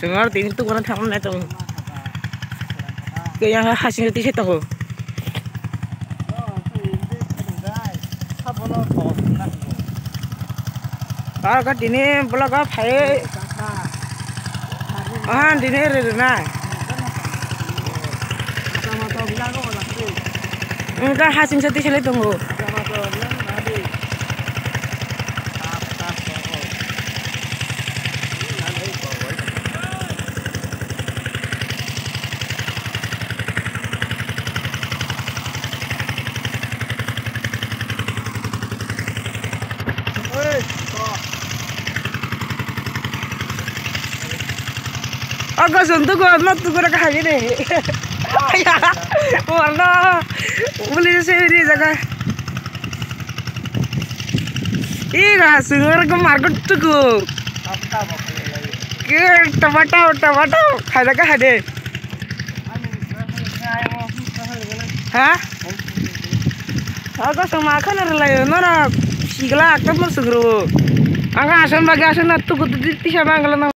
정말 대인도 그런 탐을 내도 그냥 하신 것도 있었다고 Kalau kat ini bola kau pakai, ah ini rendah. Enggak hasil satu selain Aku sentuh gue amat tuh gue kayak gini. Ya, warna beli sendiri jaga. Iya, sungar ke market tuh gue. Kita tomato tomato খাই থাকা খাই দে হা আগ সমা খানার লাইও নরা শিগলা একটা মসুগ্রো আগে আসন বাগে আসন না তো কত দিতে সব আঙ্গলা